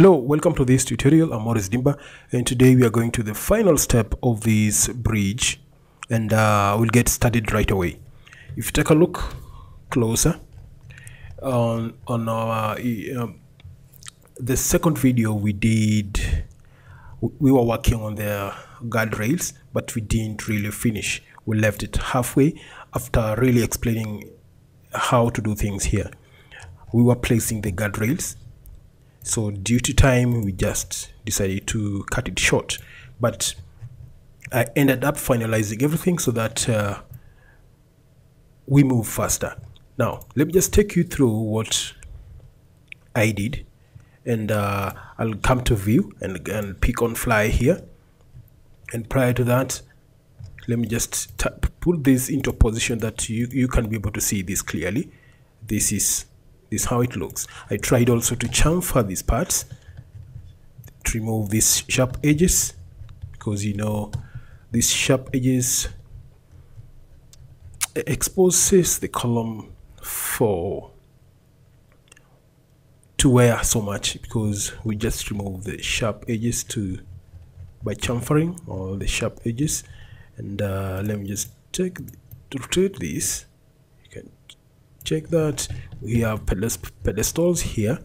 Hello, welcome to this tutorial. I'm Maurice Dimba and today we are going to the final step of this bridge and uh, we'll get started right away. If you take a look closer on, on our, um, the second video we did, we were working on the guardrails but we didn't really finish. We left it halfway after really explaining how to do things here. We were placing the guardrails so due to time we just decided to cut it short. But i ended up finalizing everything so that uh, we move faster. Now let me just take you through what i did. And uh, i'll come to view and, and pick on fly here. And prior to that let me just put this into a position that you, you can be able to see this clearly. This is this is how it looks. I tried also to chamfer these parts to remove these sharp edges because you know these sharp edges exposes the column for to wear so much because we just remove the sharp edges to by chamfering all the sharp edges. And uh, let me just take rotate this check that. We have pedestals here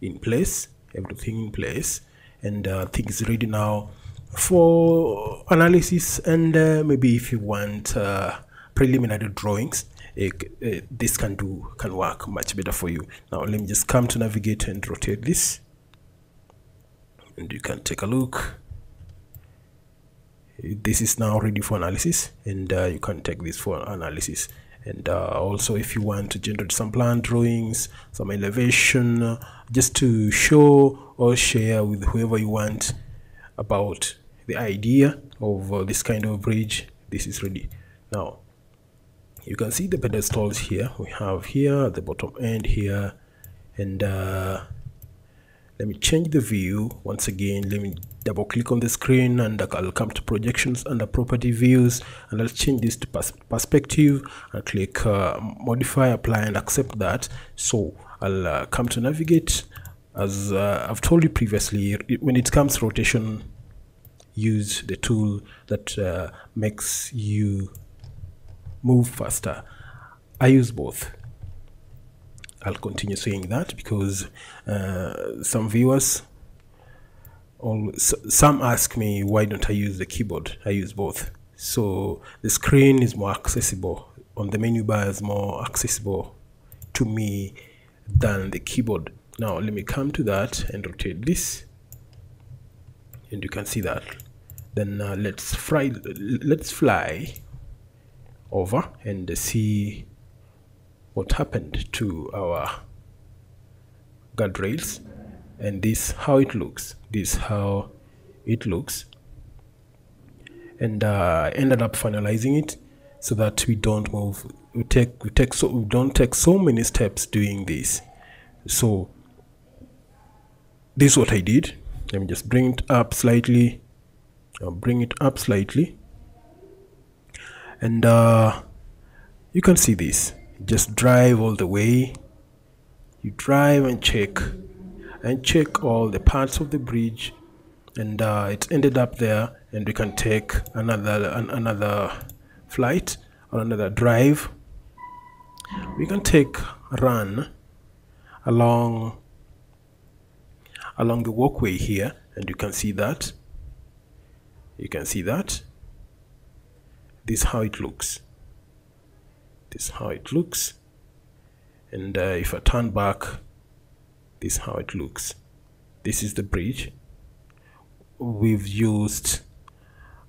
in place everything in place and uh, things ready now for analysis and uh, maybe if you want uh, preliminary drawings uh, this can do can work much better for you. Now let me just come to navigate and rotate this. And you can take a look. This is now ready for analysis and uh, you can take this for analysis and uh, also if you want to generate some plan drawings some elevation uh, just to show or share with whoever you want about the idea of uh, this kind of bridge this is ready. Now you can see the pedestals here. We have here the bottom end here. And uh, let me change the view once again. Let me double click on the screen and I'll come to projections under property views. And I'll change this to pers perspective. And click uh, modify apply and accept that. So I'll uh, come to navigate. As uh, I've told you previously when it comes to rotation use the tool that uh, makes you move faster. I use both I'll continue saying that because uh, some viewers, all, some ask me why don't I use the keyboard? I use both. So the screen is more accessible on the menu bar is more accessible to me than the keyboard. Now let me come to that and rotate this, and you can see that. Then uh, let's fly. Let's fly over and see what happened to our guardrails and this how it looks this how it looks. And uh, ended up finalizing it so that we don't move we take we take so we don't take so many steps doing this. So this is what I did. Let me just bring it up slightly. I'll bring it up slightly. And uh, you can see this just drive all the way. You drive and check and check all the parts of the bridge and uh, it ended up there and we can take another an, another flight or another drive. We can take a run along along the walkway here and you can see that. You can see that. This is how it looks this is how it looks. And uh, if I turn back this is how it looks. This is the bridge we've used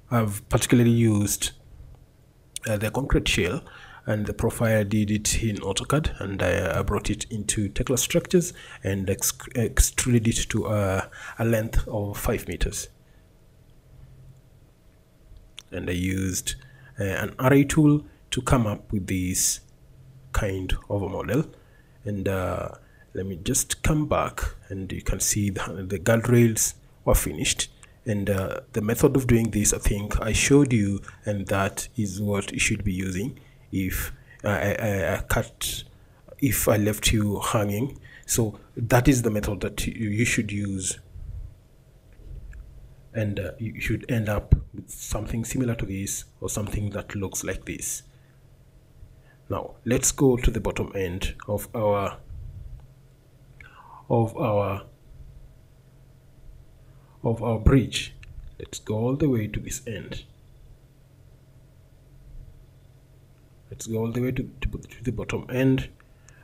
I've particularly used uh, the concrete shell and the profile did it in AutoCAD and I, I brought it into Tekla structures and extruded it to a, a length of 5 meters. And I used uh, an array tool to come up with this kind of a model. And uh, let me just come back and you can see the, the guardrails were finished. And uh, the method of doing this I think I showed you and that is what you should be using if I, I, I cut if I left you hanging. So that is the method that you, you should use. And uh, you should end up with something similar to this or something that looks like this now let's go to the bottom end of our of our of our bridge. Let's go all the way to this end. Let's go all the way to, to, to the bottom end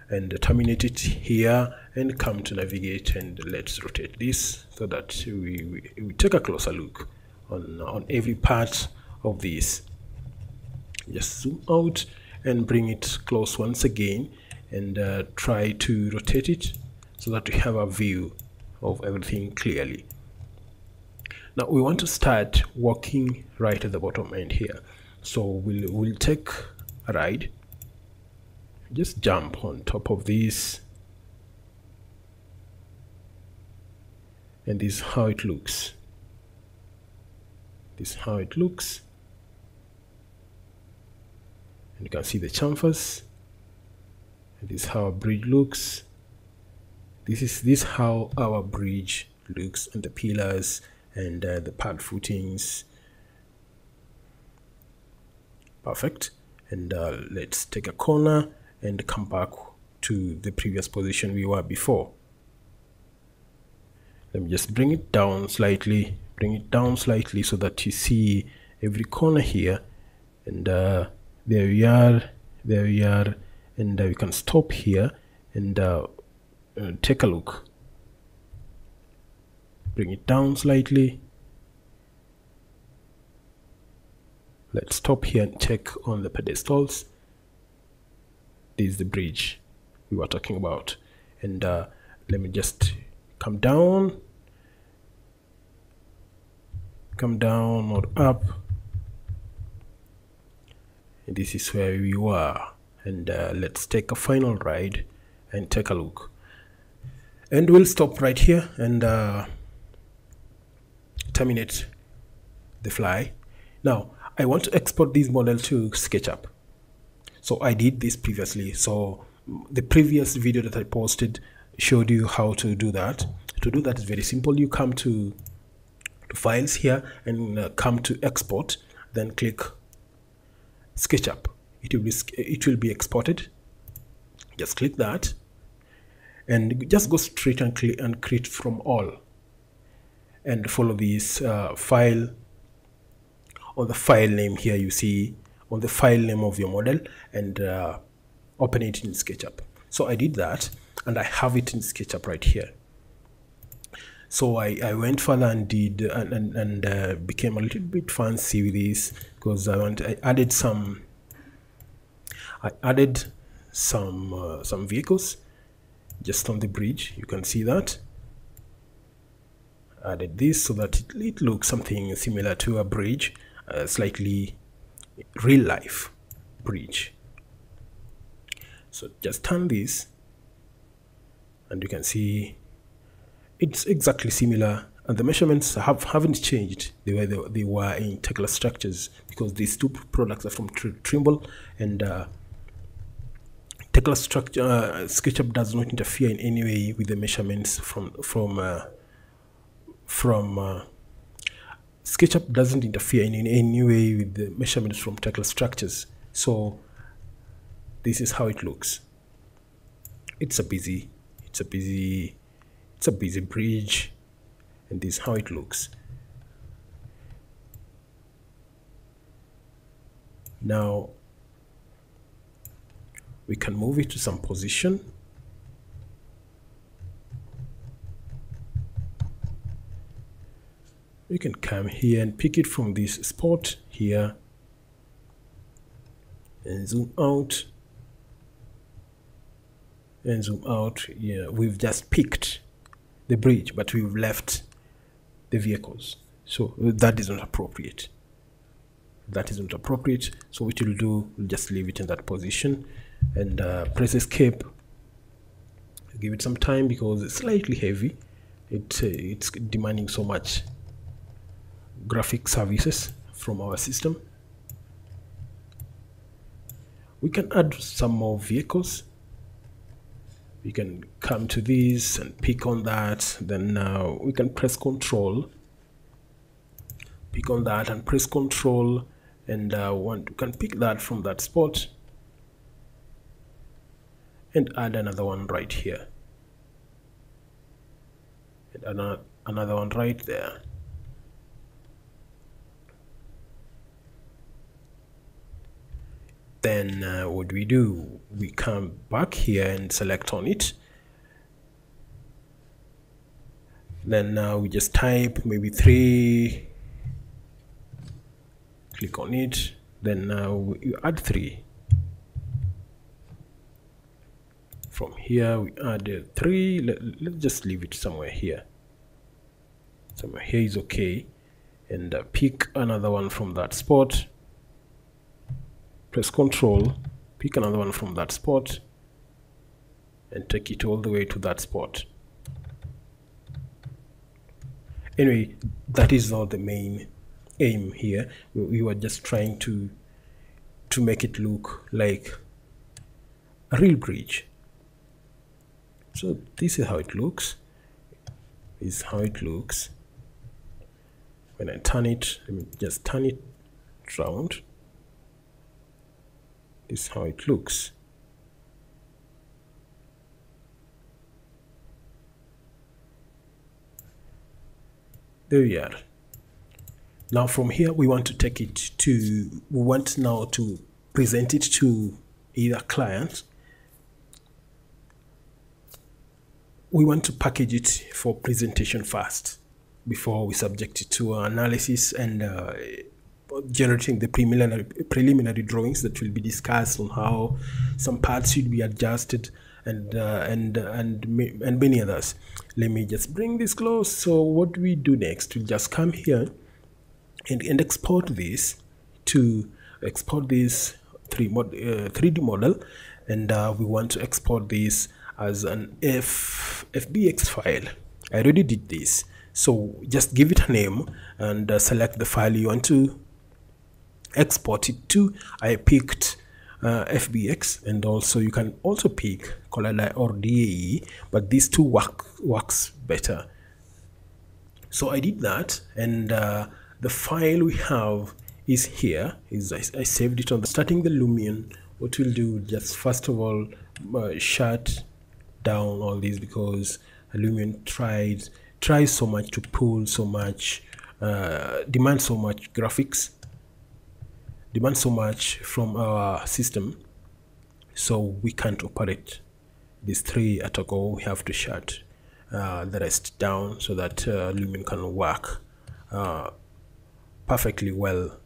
and terminate it here and come to navigate and let's rotate this so that we, we, we take a closer look on, on every part of this. Just zoom out and bring it close once again and uh, try to rotate it so that we have a view of everything clearly. Now we want to start working right at the bottom end here. So we'll we'll take a ride. Just jump on top of this. And this is how it looks. This is how it looks and you can see the chamfers. And this is how a bridge looks. This is this how our bridge looks and the pillars and uh, the pad footings. Perfect. And uh, let's take a corner and come back to the previous position we were before. Let me just bring it down slightly bring it down slightly so that you see every corner here. And uh, there we are. There we are. And uh, we can stop here and uh, uh take a look. Bring it down slightly. Let's stop here and check on the pedestals. This is the bridge we were talking about. And uh, let me just come down. Come down or up this is where we were. And uh, let's take a final ride and take a look. And we'll stop right here and uh, terminate the fly. Now I want to export this model to SketchUp. So I did this previously. So the previous video that I posted showed you how to do that. To do that is very simple. You come to, files here and uh, come to export then click SketchUp it will be it will be exported just click that and just go straight and, click and create from all and follow this uh, file on the file name here you see on the file name of your model and uh, open it in SketchUp. So I did that and I have it in SketchUp right here. So I, I went further and did and, and, and uh, became a little bit fancy with this because I want I added some I added some uh, some vehicles just on the bridge. You can see that. Added this so that it, it looks something similar to a bridge uh, slightly real life bridge. So just turn this and you can see it's exactly similar and the measurements have haven't changed the way they, they were in Tekla structures because these two products are from Tr Trimble and uh, Tekla structure uh, SketchUp does not interfere in any way with the measurements from from uh, from uh, SketchUp doesn't interfere in, in any way with the measurements from Tekla structures. So this is how it looks. It's a busy, it's a busy, it's a busy bridge, and this is how it looks. Now we can move it to some position we can come here and pick it from this spot here and zoom out and zoom out yeah we've just picked the bridge but we've left the vehicles. So that is not appropriate. That isn't appropriate. So what you'll do we'll just leave it in that position and uh, press escape. Give it some time because it's slightly heavy. It uh, it's demanding so much graphic services from our system. We can add some more vehicles. We can come to this and pick on that. Then uh, we can press control. Pick on that and press control. And uh, want, we can pick that from that spot. And add another one right here. And another, another one right there. Then uh, what do we do we come back here and select on it. Then uh, we just type maybe three click on it. Then uh, you add three. From here we add three. Let, let's just leave it somewhere here. Somewhere here is okay. And uh, pick another one from that spot. Press control pick another one from that spot and take it all the way to that spot. Anyway that is not the main aim here. We, we were just trying to to make it look like a real bridge. So this is how it looks is how it looks. When I turn it let me just turn it round is how it looks. There we are. Now from here we want to take it to we want now to present it to either client we want to package it for presentation first before we subject it to analysis and uh, generating the preliminary preliminary drawings that will be discussed on how some parts should be adjusted and uh, and and and many others. Let me just bring this close. So what we do next we'll just come here and, and export this to export this 3 mod, uh, 3d model. And uh, we want to export this as an F, fbx file. I already did this. So just give it a name and uh, select the file you want to export it to. I picked uh, fbx and also you can also pick color or dae but these two work works better. So i did that and uh, the file we have is here is I, I, saved it on the starting the lumion. What we'll do just first of all uh, shut down all these because lumion tried tries so much to pull so much uh, demand so much graphics demand so much from our system so we can't operate. These three at a go we have to shut uh, the rest down so that uh, lumion can work uh, perfectly well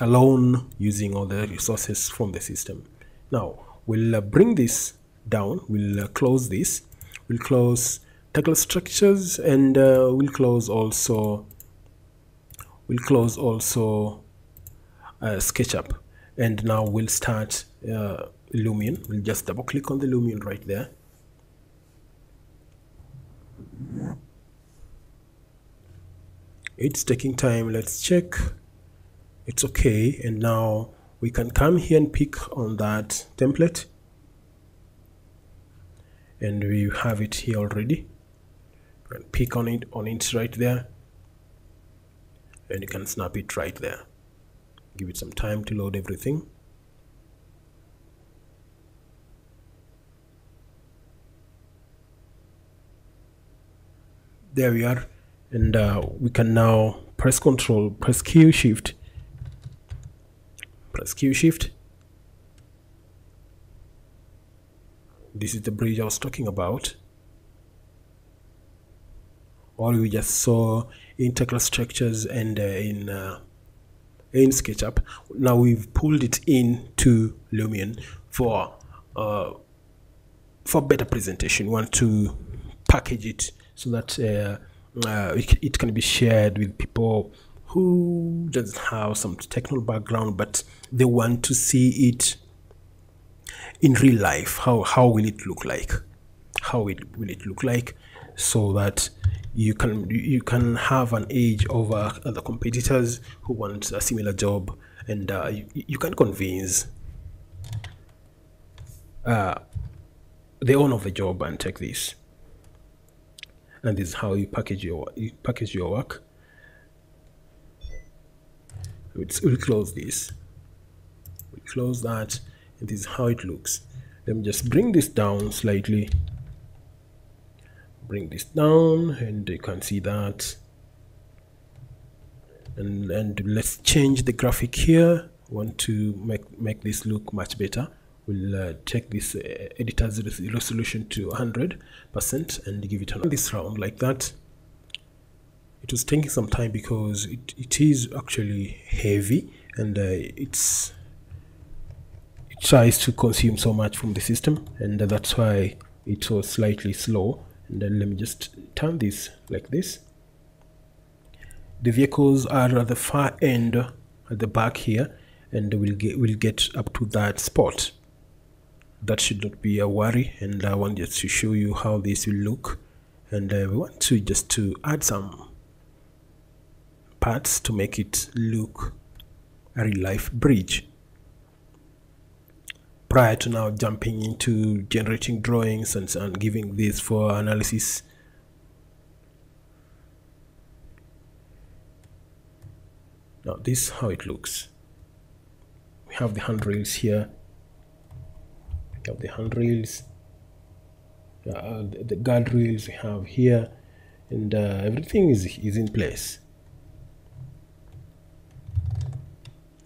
alone using all the resources from the system. Now we'll uh, bring this down we'll uh, close this we'll close Tekla structures and uh, we'll close also we'll close also SketchUp. And now we'll start uh, Lumion. We'll just double click on the Lumion right there. It's taking time. Let's check. It's okay. And now we can come here and pick on that template. And we have it here already. And pick on it on it right there. And you can snap it right there give it some time to load everything. There we are. And uh, we can now press control press q shift. Press q shift. This is the bridge i was talking about. Or we just saw in Tekla structures and uh, in uh, in SketchUp. Now we've pulled it in to Lumion for uh, for better presentation. We want to package it so that uh, uh, it, it, can be shared with people who doesn't have some technical background, but they want to see it in real life. How how will it look like? How it will it look like? So that you can you can have an edge over other competitors who want a similar job and uh, you, you can convince uh, the owner of the job and take this. And this is how you package your you package your work. We'll close this. We close that. And this is how it looks. Let me just bring this down slightly bring this down and you can see that. And and let's change the graphic here. Want to make make this look much better. We'll uh, take this uh, editor's resolution to 100 percent and give it on this round like that. It was taking some time because it, it is actually heavy and uh, it's it tries to consume so much from the system and that's why it was slightly slow and then let me just turn this like this. The vehicles are at the far end at the back here and we'll get we'll get up to that spot. That should not be a worry and I want just to show you how this will look. And uh, we want to just to add some parts to make it look a real life bridge prior to now jumping into generating drawings and, and giving this for analysis? Now this is how it looks. We have the handrails here. We have the handrails. Uh, the, guardrails we have here. And uh, everything is, is in place.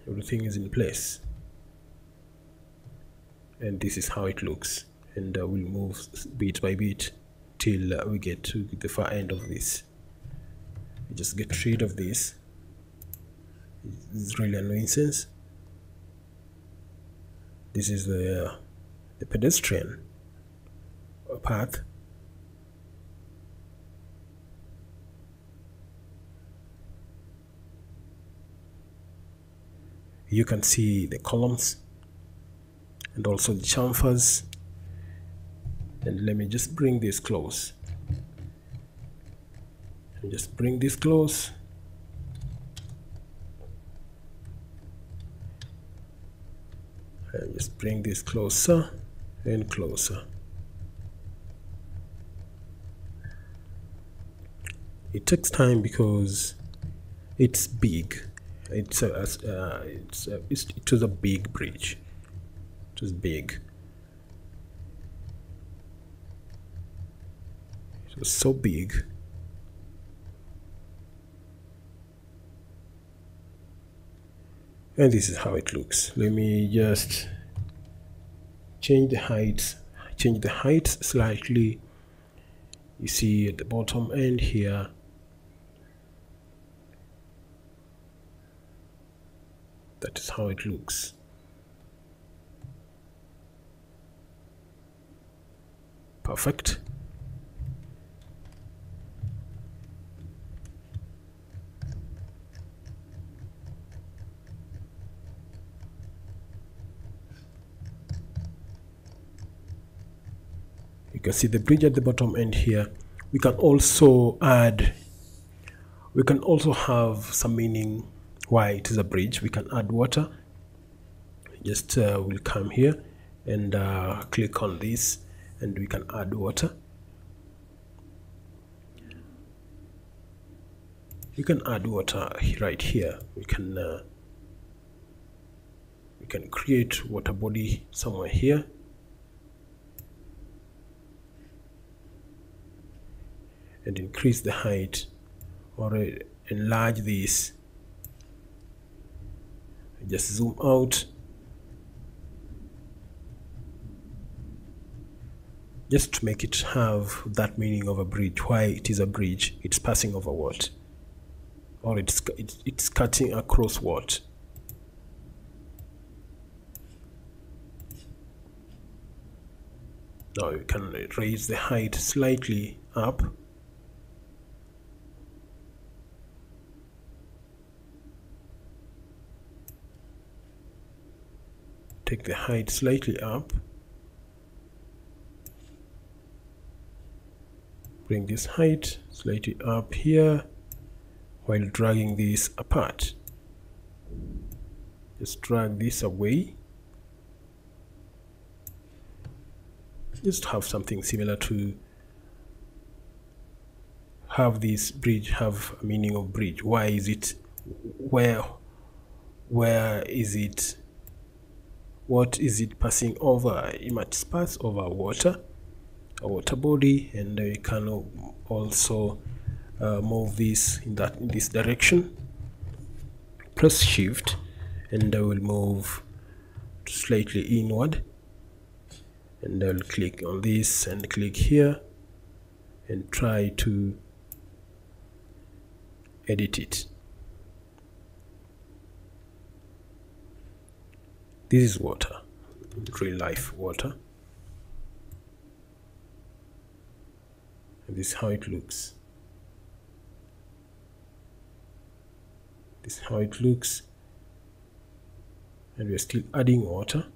Everything is in place and this is how it looks. And uh, we'll move bit by bit till uh, we get to the far end of this. Just get rid of this. It's really a nuisance this is the uh, the pedestrian path. You can see the columns and also the chamfers. And let me just bring this close. And just bring this close. And just bring this closer and closer. It takes time because it's big. It's a, uh, it's, a, it's it was a big bridge was big. It was so big. And this is how it looks. Let me just change the height change the height slightly. You see at the bottom end here. That is how it looks perfect. You can see the bridge at the bottom end here. We can also add we can also have some meaning why it is a bridge. We can add water. Just uh, we'll come here and uh, click on this and we can add water. You can add water right here. We can uh, we can create water body somewhere here. And increase the height or enlarge this. Just zoom out just to make it have that meaning of a bridge why it is a bridge? It's passing over what? Or it's it's, it's cutting across what? Now you can raise the height slightly up. Take the height slightly up bring this height slightly up here while dragging this apart. Just drag this away. Just have something similar to have this bridge have a meaning of bridge. Why is it where where is it what is it passing over? It might pass over water a water body and you can also uh, move this in that in this direction. Press shift and I will move slightly inward. And I'll click on this and click here and try to edit it. This is water real life water and this is how it looks. This is how it looks. And we're still adding water.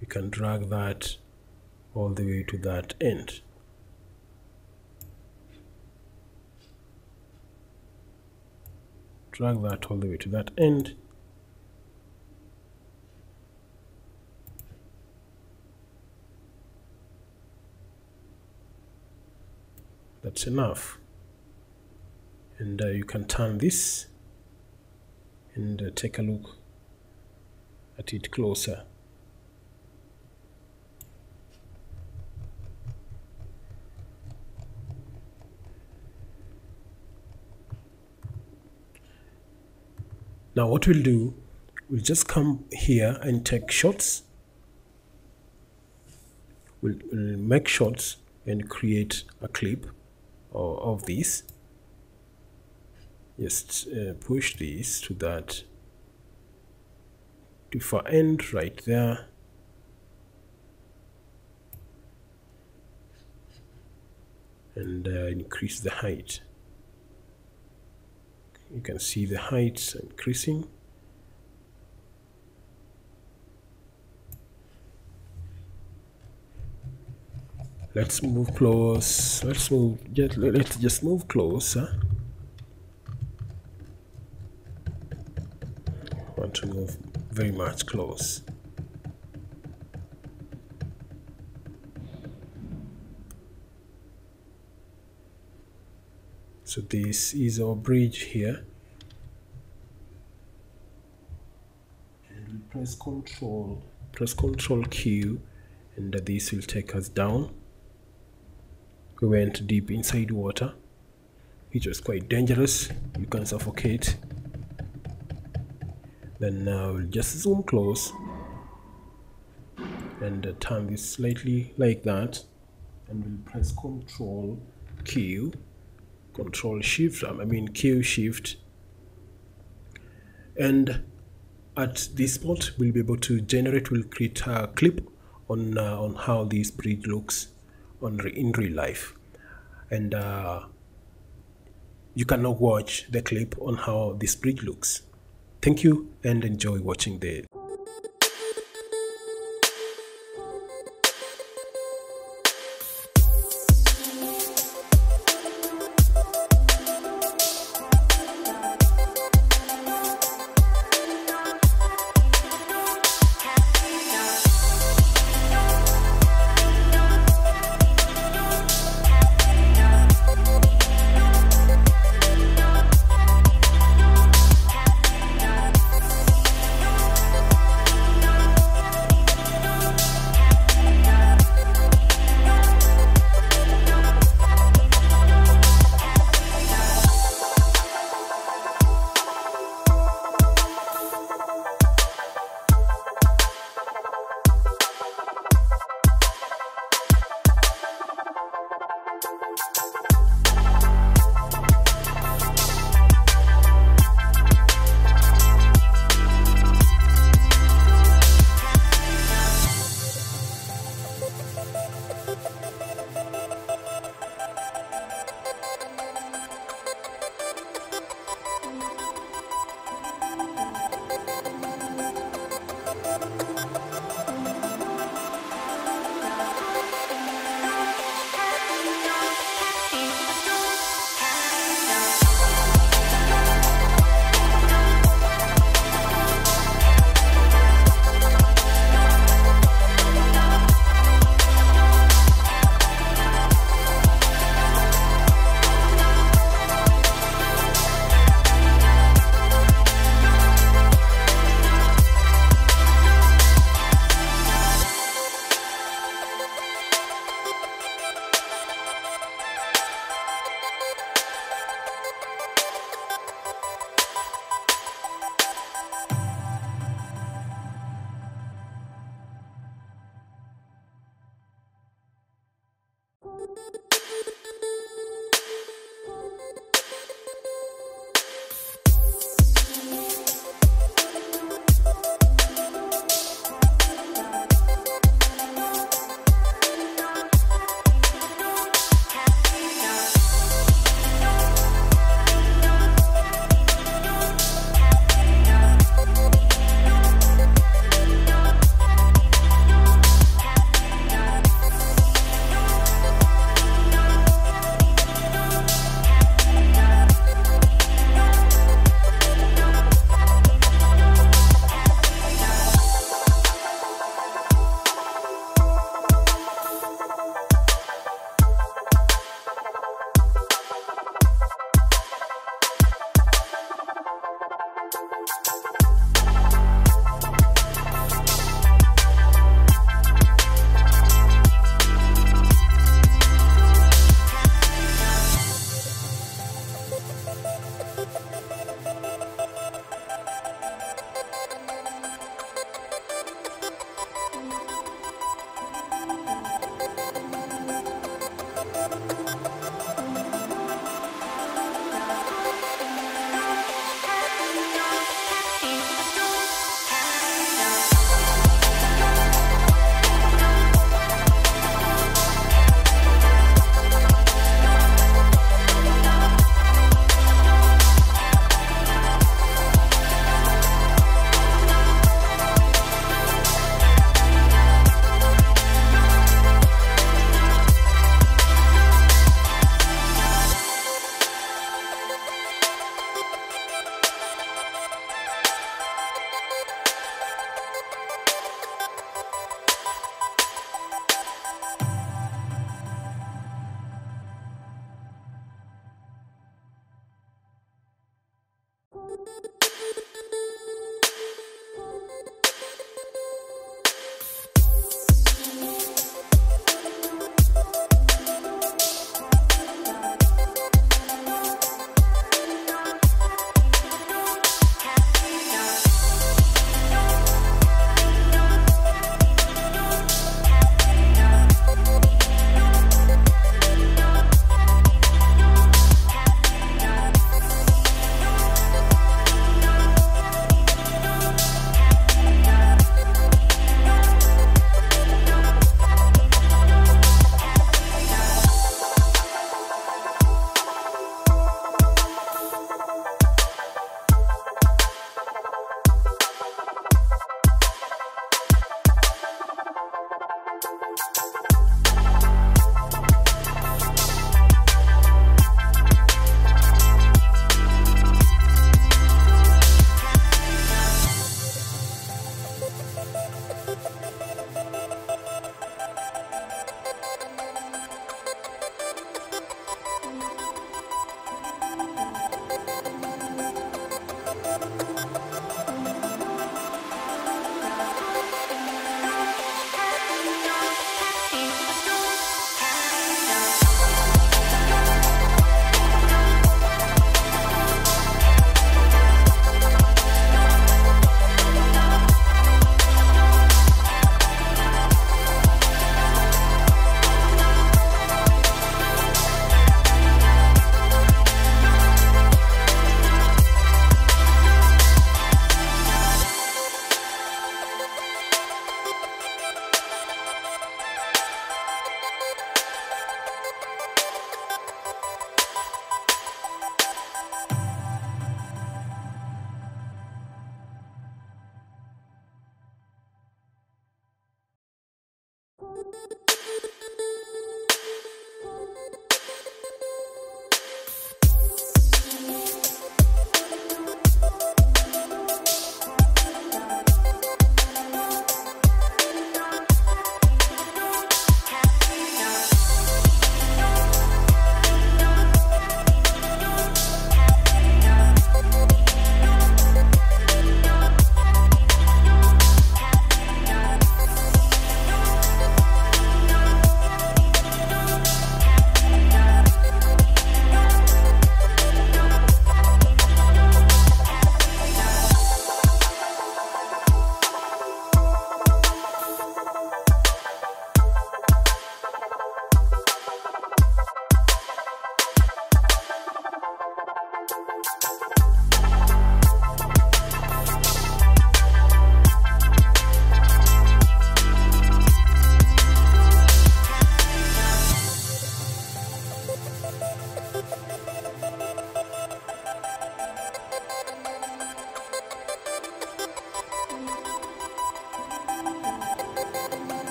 We can drag that all the way to that end. Drag that all the way to that end that's enough. And uh, you can turn this and uh, take a look at it closer. Now what we'll do we'll just come here and take shots. We'll, we'll make shots and create a clip of this just uh, push this to that. To far end right there. And uh, increase the height. You can see the heights increasing let's move close. Let's move let's just move closer. Want to move very much close. So this is our bridge here. And we press control press control q and this will take us down we went deep inside water which was quite dangerous. You can suffocate. Then uh, we'll just zoom close. And uh, turn this slightly like that. And we'll press control q control shift I mean q shift. And at this spot we'll be able to generate we'll create a clip on uh, on how this bridge looks on re in real life. And uh, you can now watch the clip on how this bridge looks. Thank you and enjoy watching the